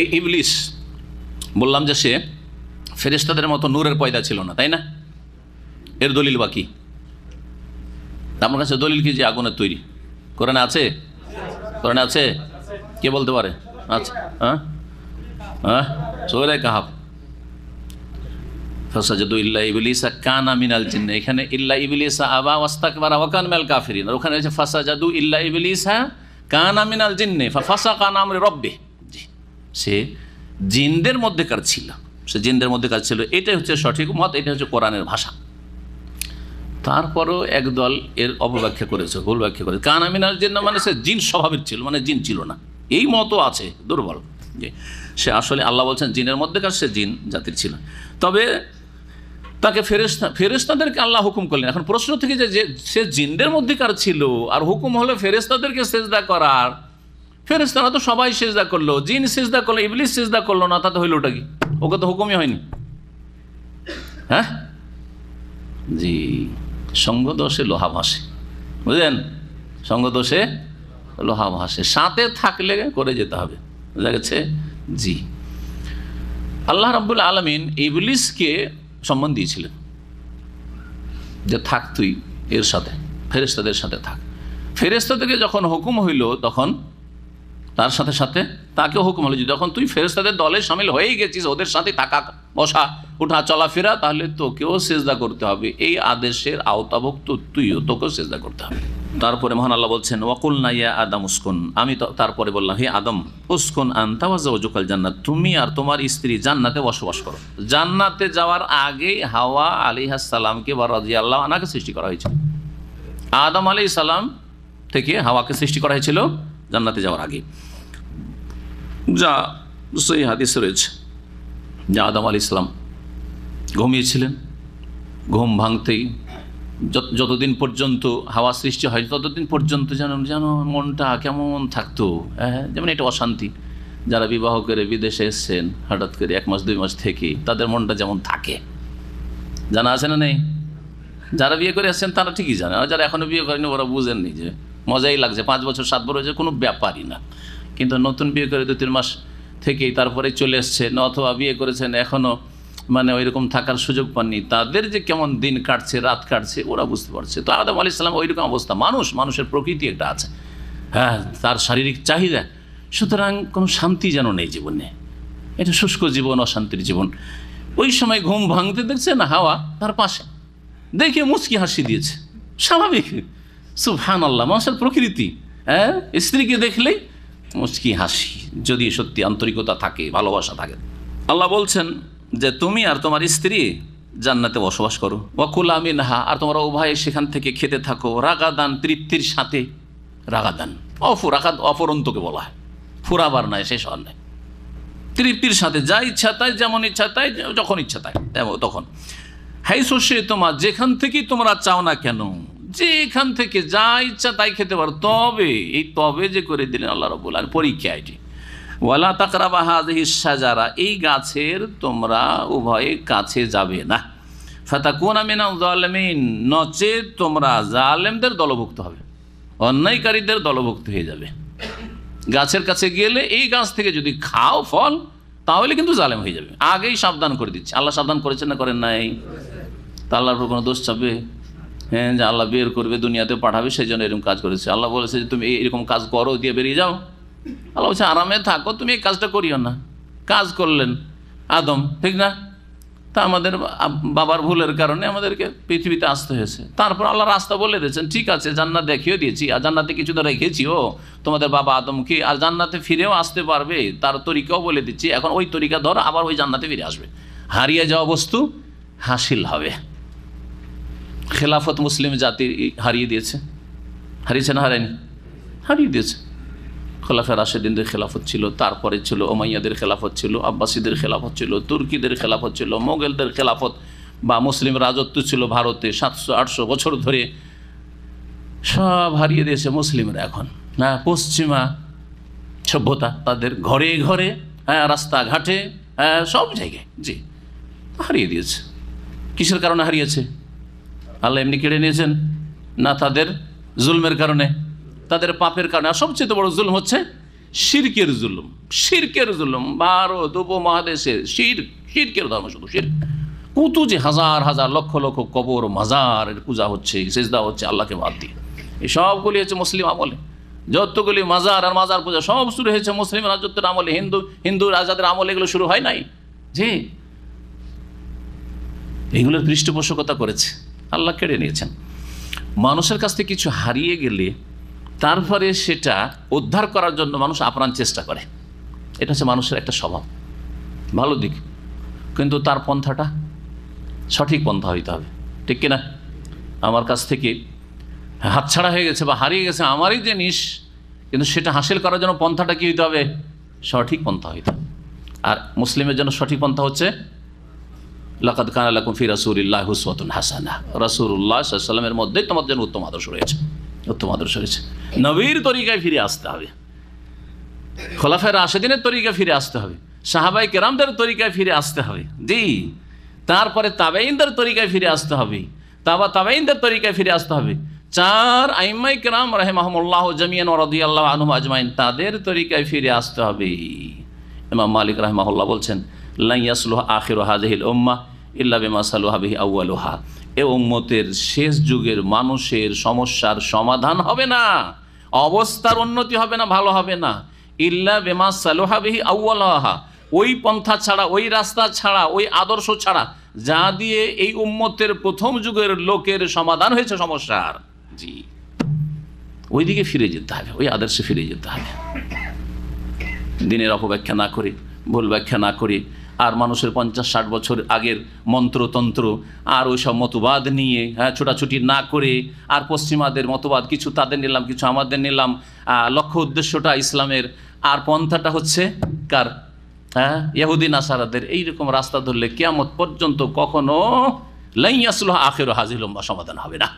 এই ইবলিস, বললাম যে সে ফেরিস্তাদের মতো নূরের পয়দা ছিল না, তাই না? এর দলিল বাকি আমার কাছে দলিল কি যে আগুনের তৈরি? কোরআনে আছে? কোরআনে আছে? কে বলতে পারে? আচ্ছা হ্যাঁ? হ্যাঁ? সোরে কাহাব। ফাসাজাদু ইল্লা ইবলিসা কানা মিনাল জিন্ন। এখানে ইল্লা ইবলিসা আবা ওয়াস্তাকবারা ওয়া কান মিনাল কাফিরিন। ওখানে আছে ফাসাজাদু ইল্লা ইবলিসা কানা মিনাল জিন্নে। ফাসাকা কানা আমরি রব্বি। সে জিনদের মধ্যেকার ছিল। সে জিনদের মধ্যেকার ছিল। এটাই হচ্ছে সঠিক মত, এটা হচ্ছে কোরআনের ভাষা। তারপরও একদল এর অপব্যাখ্যা করেছে, ভুল ব্যাখ্যা করেছে। কান আমিনাল জিন্ন মানে সে জিন স্বভাবের ছিল মানে জিন ছিল না। এই মতো আছে, দুর্বল। যে সে আসলে আল্লাহ বলছেন, জিনের মধ্যেকার সে জিন জাতির ছিল। তবে তাকে ফেরেস্তা ফেরেস্তাদেরকে আল্লাহ হুকুম করলেন। এখন প্রশ্ন থেকে যে সে জিনদের মধ্যেকার ছিল, আর হুকুম হলো ফেরেস্তাদেরকে সেজদা করার। ফেরেস্তারা তো সবাই সেজদা করল, জিন সেজদা করল, ইবলিস সেজদা করল না তাতে হইল ওটা কি? ওকে তো হুকুমই হয়নি। হ্যাঁ? জি সঙ্গদোষে লোহা ভাসে। বুঝলেন? সঙ্গদোষে লোহা ভাসে। সাথে থাকলে করে যেতে হবে। বুঝা গেছে? জি। আল্লাহ রাব্বুল আলমিন ইবলিসকে সম্মান দিয়েছিলেন যে থাক তুই এর সাথে ফেরেস্তাদের সাথে থাক। ফেরেস্তাদেরকে যখন হুকুম হইল, তখন তার সাথে সাথে তাকে হুকুম হলো যখন তুই ফেরেস্তাদের দলে সামিল হয়েই গেছিস, ওদের সাথে থাকা, বসা, উঠা চলাফেরা তাহলে তোকেও সেজদা করতে হবে। এই আদেশের আওতাভুক্ত তুইও তোকেও সেজদা করতে হবে। তারপরে মহান আল্লাহ বলছেন ওয়াকুল নাইয়া আদম উস্কুন। আমি তারপরে বললাম, হে আদম, উস্কুন আন্তাওয়াজুকাল জান্নাত। তুমি আর তোমার স্ত্রী জান্নাতে বসবাস করো। জান্নাতে যাওয়ার আগেই হাওয়া আলী সালামকে বা রাজি আল্লাহ আনাকে সৃষ্টি করা হয়েছিল। আদম আলী সালাম থেকে হাওয়াকে সৃষ্টি করা হয়েছিল। জান্নাতে যাওয়ার আগে। যা সেই হাদিসে রয়েছে যা আদম আলী ইসলাম ঘুমিয়েছিলেন, ঘুম ভাঙতেই যত যতদিন পর্যন্ত হাওয়া সৃষ্টি হয়, ততদিন পর্যন্ত যেন যেন মনটা কেমন থাকতো। হ্যাঁ যেমন এটা অশান্তি। যারা বিবাহ করে বিদেশে এসছেন, হঠাৎ করে এক মাস, দুই মাস থেকে তাদের মনটা যেমন থাকে। জানা আছে না নেই? যারা বিয়ে করে এসছেন, তারা ঠিকই জানে। আর যারা এখনও বিয়ে করেনি ওরা বুঝেননি যে মজাই লাগছে। পাঁচ বছর, সাত বছর হয়েছে, কোনো ব্যাপারই না। কিন্তু নতুন বিয়ে করে দু তিন মাস থেকেই তারপরে চলে এসছেন অথবা বিয়ে করেছেন এখনও মানে ওই রকম থাকার সুযোগ পাননি। তাদের যে কেমন দিন কাটছে, রাত কাটছে, ওরা বুঝতে পারছে। তো আদম আলি ইসলাম ওই রকম অবস্থা। মানুষ, মানুষের প্রকৃতি একটা আছে। হ্যাঁ তার শারীরিক চাহিদা। সুতরাং কোনো শান্তি যেন নেই জীবনে। এটা শুষ্ক জীবন, অশান্তির জীবন। ওই সময় ঘুম ভাঙতে দেখছে না হাওয়া তার পাশে। দেখে মুচকি হাসি দিয়েছে। স্বাভাবিক। সুফহান আল্লাহ মানুষের প্রকৃতি হ্যাঁ? স্ত্রীকে দেখলেই মুচকি হাসি, যদি সত্যি আন্তরিকতা থাকে, ভালোবাসা থাকে। আল্লাহ বলছেন যে, তুমি আর তোমার স্ত্রী জান্নাতে বসবাস করো। ওয়াকুল আমিন হা আর তোমরা উভয়ে সেখান থেকে খেতে থাকো। রাগাদান, তৃপ্তির সাথে রাগাদান। অফু, রাগাদ অপরন্তকে বলা হয়। ফুরাবার নয়, শেষ হওয়ার নয়। তৃপ্তির সাথে যা ইচ্ছা তাই, যেমন ইচ্ছা তাই, যখন ইচ্ছা তাই তখন। হাই সে তোমার যেখান থেকেই তোমরা চাও না কেন যেখান থেকে যা ইচ্ছা তাই খেতে পারো। তবে, এই তবে যে করে দিলেন আল্লাহ রবুল আর পরীক্ষা এটি। ওয়ালা তাকরাবা হাজহি সাজারা এই গাছের তোমরা উভয়ে কাছে যাবে না। ফাতাকুন আমিনা জালেমিন নচে তোমরা জালেমদের দলভুক্ত হবে। অন্যায়কারীদের দলভুক্ত হয়ে যাবে। গাছের কাছে গেলে এই গাছ থেকে যদি খাও ফল, তাহলে কিন্তু জালেম হয়ে যাবে। আগেই সাবধান করে দিচ্ছে। আল্লাহ সাবধান করেছেন না করেন নাই? তা আল্লাহর কোনো দোষ চাপবে? যে আল্লাহ বের করবে দুনিয়াতে পাঠাবে সেই জন্য এরকম কাজ করেছে। আল্লাহ বলেছে যে, তুমি এরকম কাজ করো, দিয়ে বেরিয়ে যাও। আল্লাহ বলছে, আরামে থাকো, তুমি এই কাজটা করিও না। কাজ করলেন আদম, ঠিক না? তা আমাদের বাবার ভুলের কারণে আমাদেরকে পৃথিবীতে আসতে হয়েছে। তারপর আল্লাহ রাস্তা বলে দিয়েছেন, ঠিক আছে, জান্নাত দেখিয়ে দিয়েছি, আর জান্নাতে কিছু তো রেখেছি, ও। তোমাদের বাবা আদমকে আর জান্নাতে ফিরেও আসতে পারবে? তার তরিকাও বলে দিচ্ছি, এখন ওই তরিকা ধরো, আবার ওই জান্নাতে ফিরে আসবে। হারিয়ে যাওয়া বস্তু হাসিল হবে। খেলাফত মুসলিম জাতি হারিয়ে দিয়েছে। হারিয়েছে না হারায়নি? হারিয়ে দিয়েছে। খোলাফের রাশেদিনদের খেলাফত ছিল, তারপরে ছিল, ওমাইয়াদের খেলাফত ছিল, আব্বাসীদের খেলাফত ছিল, তুর্কিদের খেলাফত ছিল, মোগলদের খেলাফত বা মুসলিম রাজত্ব ছিল ভারতে সাতশো, আটশো বছর ধরে। সব হারিয়ে দিয়েছে মুসলিমরা এখন। না, পশ্চিমা সভ্যতা তাদের ঘরে ঘরে হ্যাঁ রাস্তাঘাটে হ্যাঁ সব জায়গায়, জি, হারিয়ে দিয়েছে। কিসের কারণে হারিয়েছে? আল্লাহ এমনি কেড়ে নিয়েছেন না তাদের জুলমের কারণে, তাদের পাপের কারণে। আর সবচেয়ে বড় জুলম হচ্ছে শিরকের জুলুম। শিরকের জুলুম। ভারত উপমহাদেশের শির, শিরকের ধর্ম শুধু শির। কত যে হাজার হাজার, লক্ষ লক্ষ কবর, মাজারের পূজা হচ্ছে, সেজদা হচ্ছে, আল্লাহকে বাদ দিয়ে। এই সবগুলি হচ্ছে মুসলিম আমলে। যতগুলি মাজার আর মাজার পূজা সব শুরু হয়েছে মুসলিম রাজত্বের আমলে। হিন্দু হিন্দু রাজাদের আমলে এগুলো শুরু হয় নাই। জি। এগুলোর পৃষ্ঠপোষকতা করেছে। আল্লাহ কেড়ে নিয়েছেন। মানুষের কাছ থেকে কিছু হারিয়ে গেলে তারপরে সেটা উদ্ধার করার জন্য মানুষ আপ্রাণ চেষ্টা করে। এটা হচ্ছে মানুষের একটা স্বভাব। ভালো দিক, কিন্তু তার পন্থাটা সঠিক পন্থা হইতে হবে। ঠিক কিনা? আমার কাছ থেকে হাতছাড়া হয়ে গেছে বা হারিয়ে গেছে আমারই জিনিস, কিন্তু সেটা হাসিল করার জন্য পন্থাটা কী হইতে হবে? সঠিক পন্থা হইতে হবে। আর মুসলিমের জন্য সঠিক পন্থা হচ্ছে লাকাদ খান আলাকুম ফি রাসুলিল্লাহ হুসওয়াতুন হাসানা রাসুল্লাহ সাল্লামের মধ্যে তোমার উত্তম আদর্শ রয়েছে। উত্তম আদর্শ রয়েছে। নবীর তরিকায় ফিরে আসতে হবে। খোলাফের রাশেদিনের তরিকায় ফিরে আসতে হবে। সাহাবাই কেরামদের তরিকায় ফিরে আসতে হবে। জি। তারপরে তাবাইনদের তরিকায় ফিরে আসতে হবে। তাবা তাবাইনদের তরিকায় ফিরে আসতে হবে। চার আইমাই কেরাম রাহেমাহমুল্লাহ জামিয়ান ওরদি আল্লাহ আনহম আজমাইন তাদের তরিকায় ফিরে আসতে হবে। ইমাম মালিক রাহমাহুল্লাহ বলছেন লাইয়াসলুহ আখির হাজহিল উম্মা ইল্লা বেমা সালুহাবিহি আউ্বালুহা এ উম্মতের শেষ যুগের মানুষের সমস্যার সমাধান হবে না, অবস্থার উন্নতি হবে না, ভালো হবে না। ইল্লা বেমা সালুহাবিহি আউ্বালুহা ওই পন্থা ছাড়া, ওই রাস্তা ছাড়া, ওই আদর্শ ছাড়া, যা দিয়ে এই উম্মতের প্রথম যুগের লোকের সমাধান হয়েছে সমস্যার। জি। ওইদিকে ফিরে যেতে হবে, ওই আদর্শে ফিরে যেতে হবে। দিনের অপব্যাখ্যা না করে, ভুল ব্যাখ্যা না করে আর মানুষের পঞ্চাশ ষাট বছর আগের মন্ত্রতন্ত্র আর ওই সব মতবাদ নিয়ে হ্যাঁ ছোটাছুটি না করে, আর পশ্চিমাদের মতবাদ কিছু তাদের নিলাম, কিছু আমাদের নিলাম লক্ষ্য উদ্দেশ্যটা ইসলামের, আর পন্থাটা হচ্ছে কার? হ্যাঁ ইয়াহুদ্দিন আসারাদের এইরকম রাস্তা ধরলে কেয়ামত পর্যন্ত কখনো লাইয়াসুল্লাহ আখের হাজির লম্বা সমাধান হবে না।